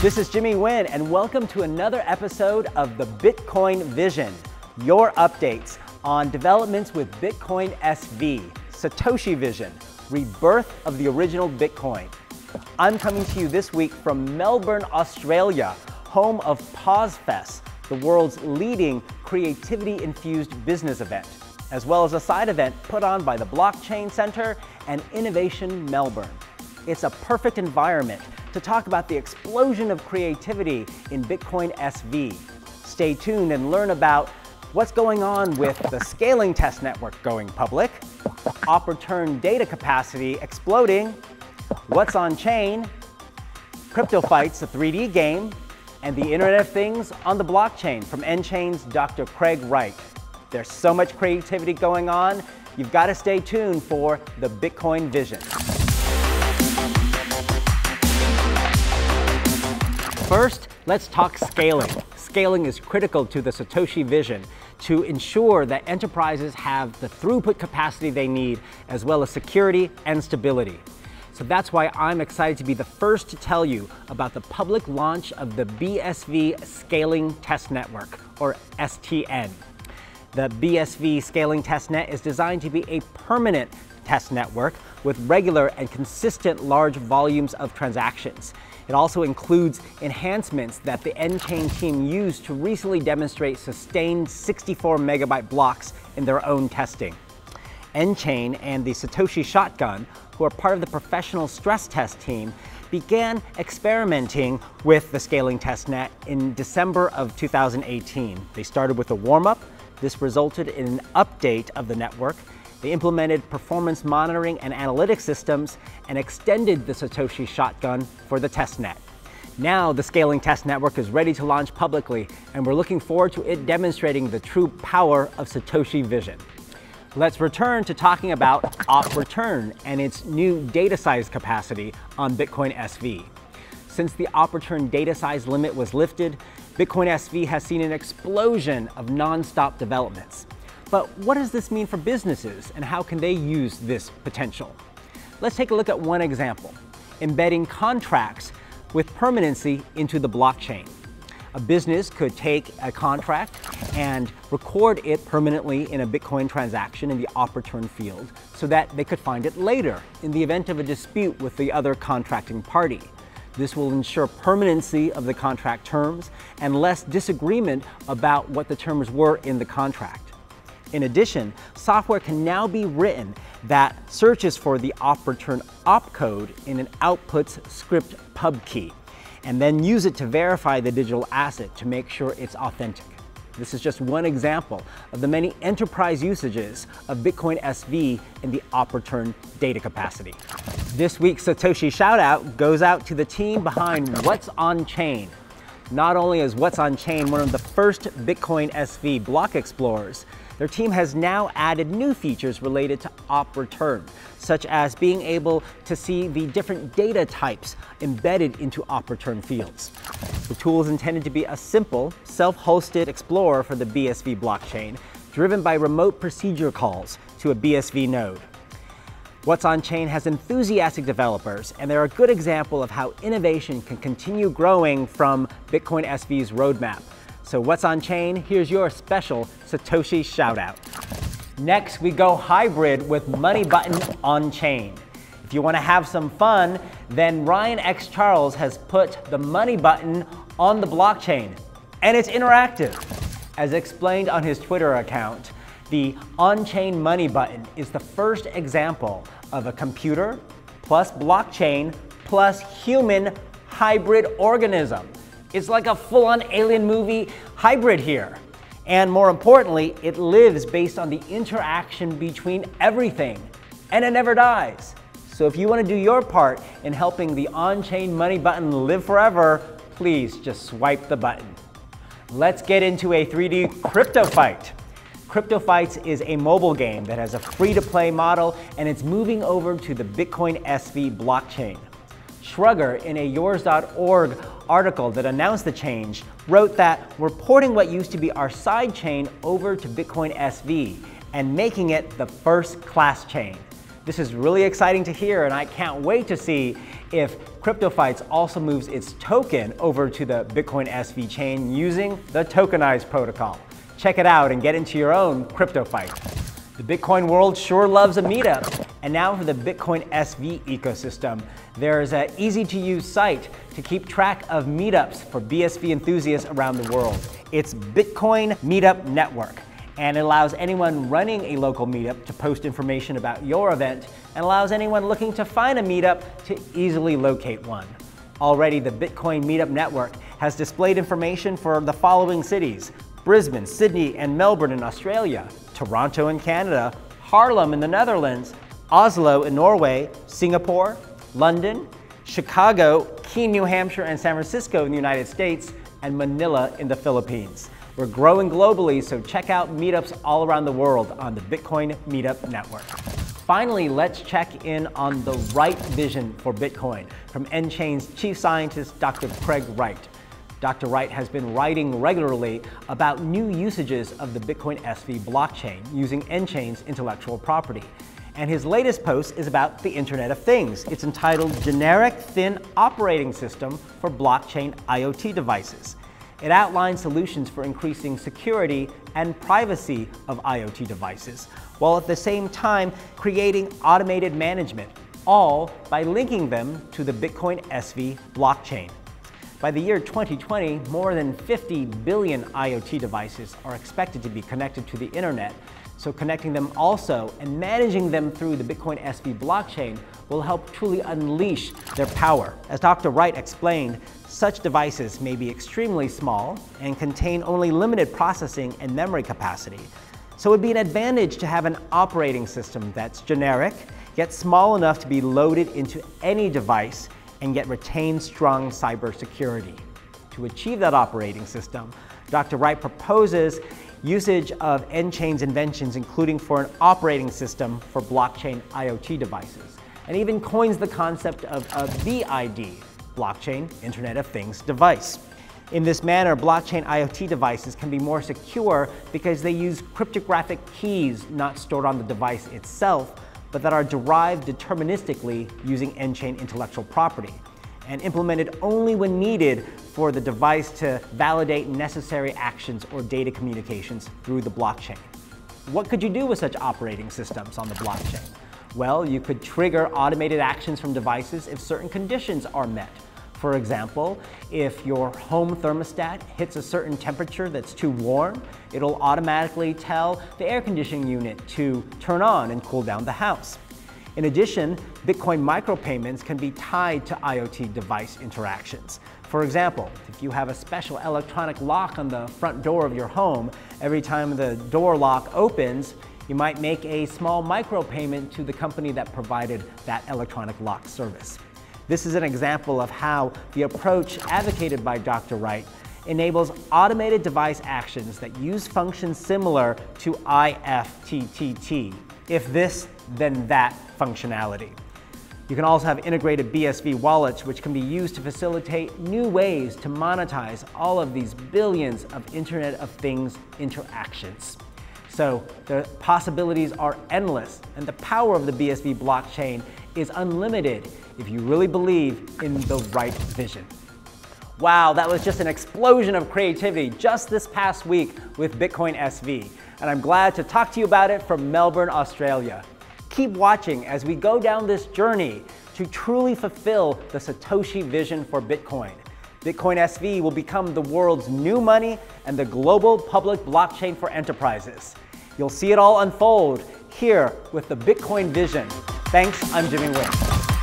This is Jimmy Nguyen, and welcome to another episode of the Bitcoin Vision, your updates on developments with Bitcoin SV, Satoshi Vision, rebirth of the original Bitcoin. I'm coming to you this week from Melbourne, Australia, home of Pause Fest, the world's leading creativity infused business event, as well as a side event put on by the Blockchain Center and Innovation Melbourne. It's a perfect environment to talk about the explosion of creativity in Bitcoin SV. Stay tuned and learn about what's going on with the scaling test network going public, op return data capacity exploding, what's on chain, Crypto Fights, a 3D game, and the Internet of Things on the blockchain from nChain's Dr. Craig Wright. There's so much creativity going on, you've got to stay tuned for the Bitcoin Vision. First, let's talk scaling. Scaling is critical to the Satoshi vision to ensure that enterprises have the throughput capacity they need, as well as security and stability. So that's why I'm excited to be the first to tell you about the public launch of the BSV Scaling Test Network, or STN. The BSV Scaling Test Net is designed to be a permanent test network with regular and consistent large volumes of transactions. It also includes enhancements that the nChain team used to recently demonstrate sustained 64 megabyte blocks in their own testing. nChain and the Satoshi Shotgun, who are part of the professional stress test team, began experimenting with the scaling testnet in December of 2018. They started with a warm-up. This resulted in an update of the network they implemented performance monitoring and analytics systems and extended the Satoshi shotgun for the testnet. Now the scaling test network is ready to launch publicly, and we're looking forward to it demonstrating the true power of Satoshi Vision. Let's return to talking about op return and its new data size capacity on Bitcoin SV. Since the op return data size limit was lifted, Bitcoin SV has seen an explosion of non-stop developments. But what does this mean for businesses and how can they use this potential? Let's take a look at one example, embedding contracts with permanency into the blockchain. A business could take a contract and record it permanently in a Bitcoin transaction in the op field so that they could find it later in the event of a dispute with the other contracting party. This will ensure permanency of the contract terms and less disagreement about what the terms were in the contract. In addition, software can now be written that searches for the op return opcode in an outputs script pub key, and then use it to verify the digital asset to make sure it's authentic. This is just one example of the many enterprise usages of Bitcoin SV in the op return data capacity. This week's Satoshi shoutout goes out to the team behind What's on Chain. Not only is What's on Chain one of the first Bitcoin SV block explorers, their team has now added new features related to op return, such as being able to see the different data types embedded into op return fields. The tool is intended to be a simple, self-hosted explorer for the BSV blockchain, driven by remote procedure calls to a BSV node. What's on Chain has enthusiastic developers, and they're a good example of how innovation can continue growing from Bitcoin SV's roadmap. So what's on chain? Here's your special Satoshi shoutout. Next, we go hybrid with Money Button on chain. If you want to have some fun, then Ryan X Charles has put the Money Button on the blockchain, and it's interactive. As explained on his Twitter account, the on-chain money button is the first example of a computer plus blockchain plus human hybrid organism. It's like a full-on alien movie hybrid here. And more importantly, it lives based on the interaction between everything, and it never dies. So if you want to do your part in helping the on-chain money button live forever, please just swipe the button. Let's get into a 3D crypto fight. Crypto Fights is a mobile game that has a free-to-play model and it's moving over to the Bitcoin SV blockchain. Shruggr, in a yours.org article that announced the change, wrote that we're porting what used to be our side chain over to Bitcoin SV and making it the first class chain. This is really exciting to hear, and I can't wait to see if CryptoFights also moves its token over to the Bitcoin SV chain using the tokenized protocol. Check it out and get into your own CryptoFight. The Bitcoin world sure loves a meetup. And now for the Bitcoin SV ecosystem. There's an easy to use site to keep track of meetups for BSV enthusiasts around the world. It's Bitcoin Meetup Network and it allows anyone running a local meetup to post information about your event and allows anyone looking to find a meetup to easily locate one. Already, the Bitcoin Meetup Network has displayed information for the following cities Brisbane, Sydney, and Melbourne in Australia, Toronto in Canada, Haarlem in the Netherlands, Oslo in Norway, Singapore, London, Chicago, Keene, New Hampshire, and San Francisco in the United States, and Manila in the Philippines. We're growing globally, so check out meetups all around the world on the Bitcoin Meetup Network. Finally, let's check in on the right vision for Bitcoin from nChain's chief scientist, Dr. Craig Wright. Dr. Wright has been writing regularly about new usages of the Bitcoin SV blockchain using nChain's intellectual property. And his latest post is about the Internet of Things. It's entitled Generic Thin Operating System for Blockchain IoT Devices. It outlines solutions for increasing security and privacy of IoT devices, while at the same time creating automated management, all by linking them to the Bitcoin SV blockchain. By the year 2020, more than 50 billion IoT devices are expected to be connected to the internet. So connecting them also and managing them through the Bitcoin SV blockchain will help truly unleash their power. As Dr. Wright explained, such devices may be extremely small and contain only limited processing and memory capacity. So it would be an advantage to have an operating system that's generic, yet small enough to be loaded into any device and yet retain strong cybersecurity. To achieve that operating system, Dr. Wright proposes usage of nChain's inventions, including for an operating system for blockchain IoT devices, and even coins the concept of a BID, blockchain Internet of Things device. In this manner, blockchain IoT devices can be more secure because they use cryptographic keys not stored on the device itself, but that are derived deterministically using nChain intellectual property and implemented only when needed for the device to validate necessary actions or data communications through the blockchain. What could you do with such operating systems on the blockchain? Well, you could trigger automated actions from devices if certain conditions are met. For example, if your home thermostat hits a certain temperature that's too warm, it'll automatically tell the air conditioning unit to turn on and cool down the house. In addition, Bitcoin micropayments can be tied to IoT device interactions. For example, if you have a special electronic lock on the front door of your home, every time the door lock opens, you might make a small micropayment to the company that provided that electronic lock service. This is an example of how the approach advocated by Dr. Wright enables automated device actions that use functions similar to IFTTT, if this, then that functionality. You can also have integrated BSV wallets, which can be used to facilitate new ways to monetize all of these billions of Internet of Things interactions. So the possibilities are endless, and the power of the BSV blockchain is unlimited if you really believe in the right vision. Wow, that was just an explosion of creativity just this past week with Bitcoin SV. And I'm glad to talk to you about it from Melbourne, Australia. Keep watching as we go down this journey to truly fulfill the Satoshi vision for Bitcoin. Bitcoin SV will become the world's new money and the global public blockchain for enterprises. You'll see it all unfold here with the Bitcoin vision. Thanks, I'm Jimmy Nguyen.